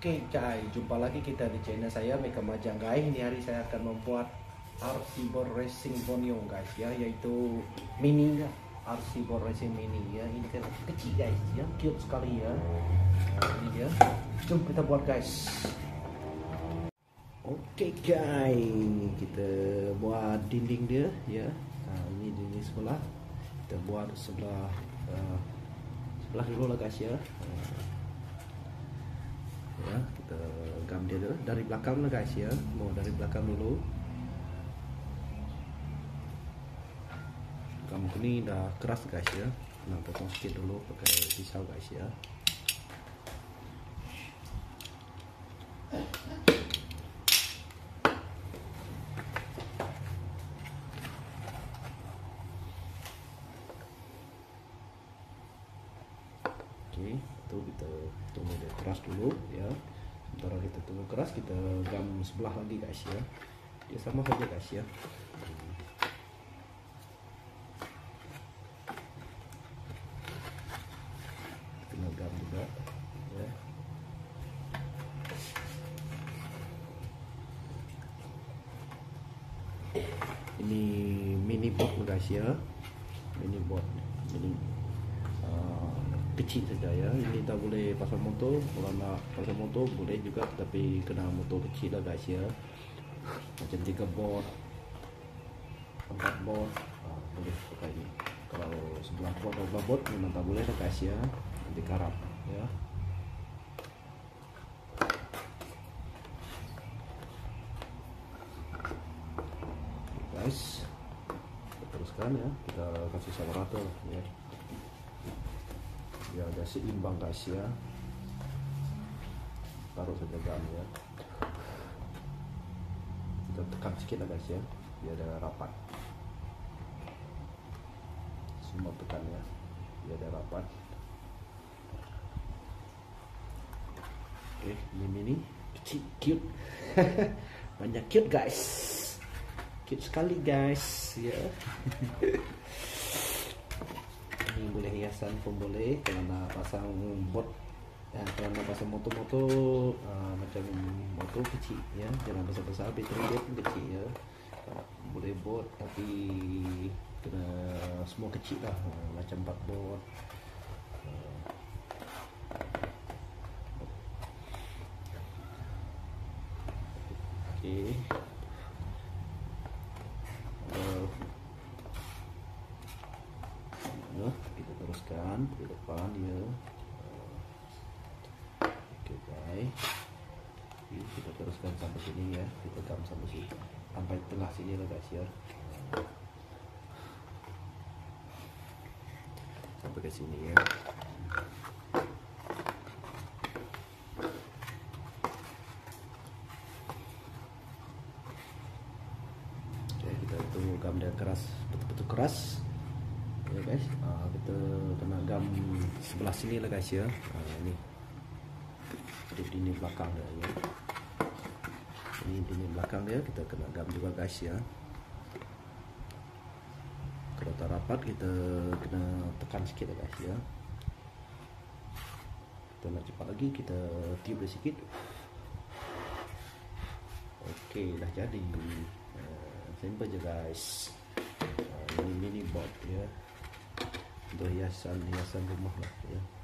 Oke guys, jumpa lagi kita di channel saya Mega guys. Ini hari saya akan membuat RC Board Racing Bonyo guys ya, yaitu mini ya. RC Board Racing Mini ya. Ini kan kecil guys ya, cute sekali ya. Ini dia. Jom kita buat guys. Oke guys, kita buat dinding dia ya. Nah, ini dinding sebelah. Kita buat sebelah uh, sebelah dulu lah guys ya. Uh, ya. Kita gam dia dulu. Dari belakang lah guys ya. Mau dari belakang dulu. Gam ini udah keras guys ya. Nah potong sedikit dulu pakai pisau guys ya oke itu kita tunggu dia keras dulu ya. Sementara kita tunggu keras kita gam sebelah lagi guys ya ya sama saja guys ya kita gam juga ini mini board guys ya mini board mini uh, kecil saja ya. Ini tak boleh pasang motor kalau nak pasang motor boleh juga tapi kena motor kecil lah guys ya. Macam tiga board empat board uh, boleh pakai. Ini kalau sebelah board atau dua board memang tak boleh lah guys ya. Nanti karap ya. Guys kita teruskan ya. Kita kasih sama rata ya ya ada seimbang guys ya. Taruh saja gam ya. Kita tekan sedikit lah guys ya biar ada rapat. Semua tekan ya biar ada rapat. Oke ini mini kecil cute. Banyak cute guys. Cute sekali guys ya ini boleh hiasan pun boleh kalau nak pasang bot. Ya, kalau nak pasang motor-motor uh, macam motor kecil ya. Jangan besar-besar bateri dia pun kecil ya. Boleh bot tapi kena semua kecil lah. Macam 4 bot. Uh, Okay. Uh, ya kita teruskan ke depan ya oke baik Ini kita teruskan sampai sini ya gam sampai sini sampai tengah sini lah guys ya. Sampai ke sini ya. Oke, kita tunggu gam dia keras betul-betul keras. Ya guys uh, kita kena gam sebelah sini lah guys ya. Uh, ini. Di dinding belakang ya ini dinding belakang dia kita kena gam juga guys ya. Kalau tak rapat kita kena tekan sikit lah guys ya. Kita nak cepat lagi kita tiup dia sikit. Oke dah jadi. Uh, simple je guys. Uh, ini mini board ya. Untuk hiasan hiasan rumah lah ya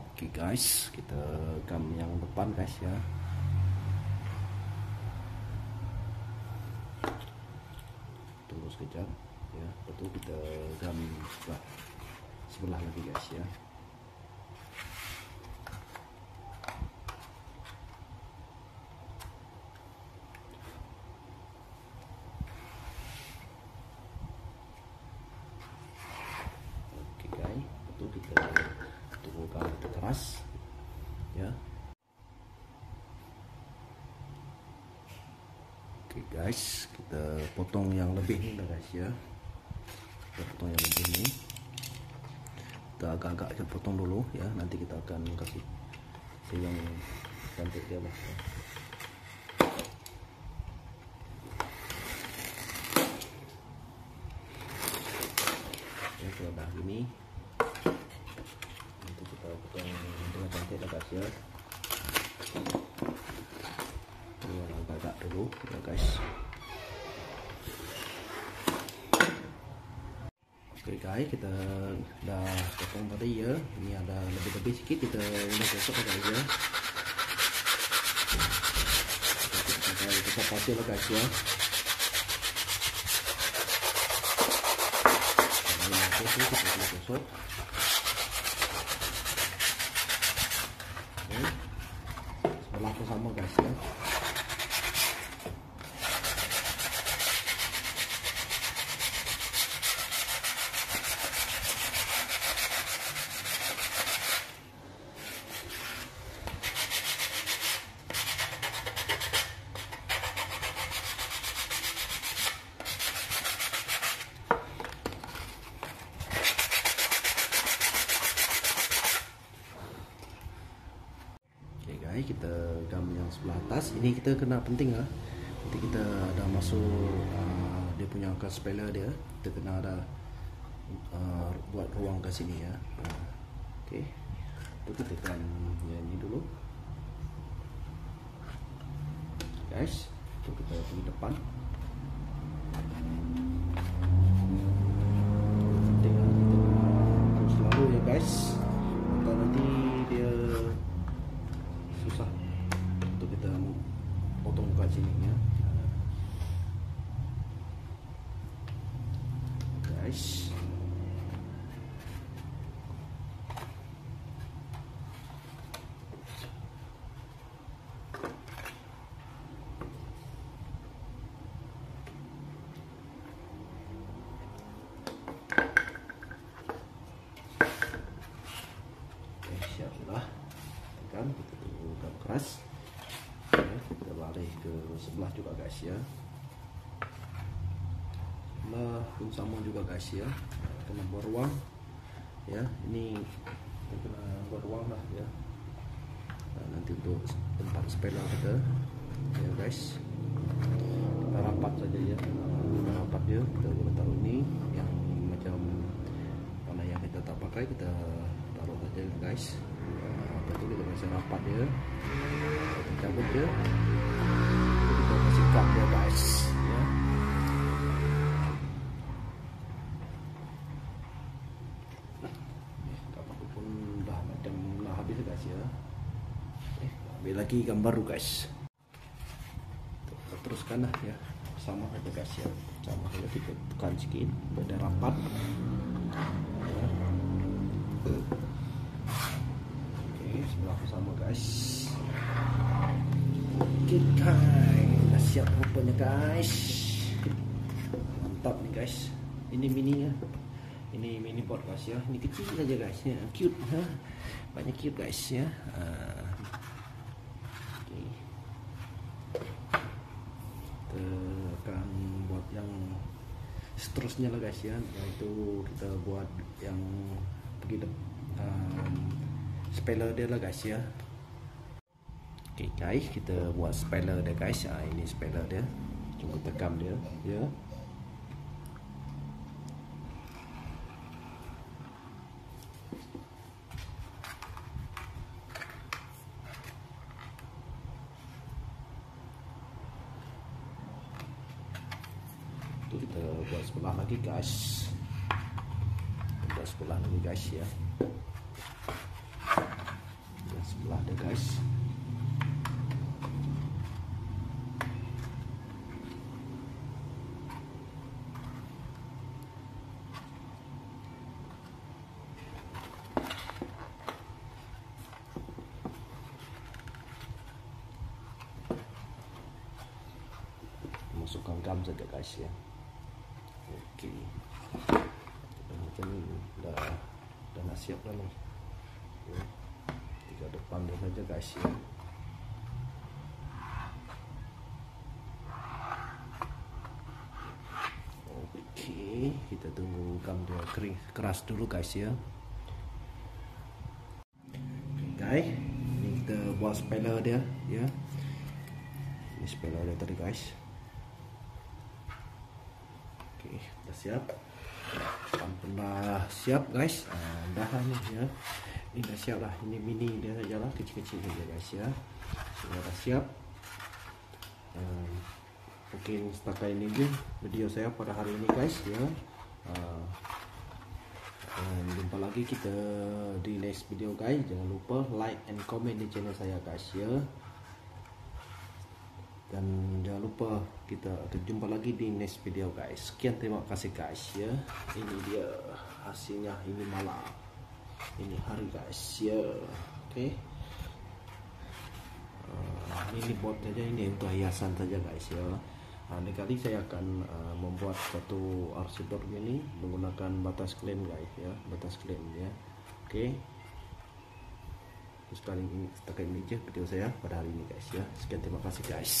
Oke guys, kita gam yang depan guys ya. Tunggu sekejap ya. Betul kita gam sebelah sebelah lagi guys ya. Oke guys. Betul kita keras ya Oke guys, kita potong yang lebih ini guys ya. Kita potong yang lebih ini. kita agak-agak potong dulu ya nanti kita akan kasih yang cantik dia lah ya kalau dah gini nanti kita potong dengan ya ini agak-agak dulu ya guys Oke guys, kita dah potong tadi ya. Ini ada lebih-lebih sikit kita udah gosok ya guys ya. Kita pasir lah guys ya. Kita kita gosok. Sebelah sama guys ya. Kita gam yang sebelah atas. Ini kita kena penting lah. Nanti kita ada masuk uh, dia punya speller dia. Kita kena ada uh, buat ruang ke sini ya. Uh, Oke. Itu kita kan yang ini dulu. Guys, itu kita pergi depan. Guys ya. Sebelah pun sama juga guys ya. Kena buat ruang ya. Ini kita kena buat ruang lah ya. Nah, nanti untuk tempat sepeda kita ya guys. Kita rapat saja ya. Kita rapat dia kita boleh taruh ini yang macam mana yang kita tak pakai kita taruh saja guys. Apa tu kita kasi rapat dia kita cabut dia cup dia guys. Ya. Tu pun dah macam dah habis guys ya. Eh, ambil lagi gambar tu guys. Teruskan lah ya. Sama saja guys ya. Sama saja kita tekan sikit beda rapat. Ya. Oke, sebelah sama guys. Oke udah siap rupanya guys. Mantap nih guys. Ini mini ya. Ini mini board guys ya. Ini kecil aja guys ya. Cute ha. Banyak cute guys ya. Ah. Oke. Kita akan buat yang seterusnya lah guys ya. Yaitu kita buat yang depan um, speller dia lah guys ya okay, guys kita buat speller dia guys. Ah, ini speller dia. Cuma tekan dia ya. Itu kita buat sebelah lagi guys. Kita sebelah lagi guys ya. Dan sebelah dia guys masukkan gam saja guys ya oke macam ni dah dah nak siap dah nih Okey. tiga depan dia saja guys ya Okey, kita tunggu gam dia kering keras dulu guys ya okay ini kita buat spoiler dia ya. Ini spoiler dia tadi guys oke okay, dah siap. Pun dah siap guys? Dah ni ya. Ini dah siap lah. Ini mini dia saja lah kecil-kecil saja guys ya. Sudah dah siap. Uh, mungkin setakat ini je video saya pada hari ini guys ya. Uh, dan jumpa lagi kita di next video guys. Jangan lupa like and comment di channel saya guys ya dan jangan lupa kita akan jumpa lagi di next video guys sekian terima kasih guys ya ini dia hasilnya ini malam ini hari guys ya oke okay. uh, ini bot saja ini untuk hiasan saja guys ya Nah, kali saya akan uh, membuat satu board ini menggunakan batas klaim guys ya, batas klaim ya. Oke. Okay sekali ini sebagai meja video saya pada hari ini guys ya. Sekian terima kasih guys.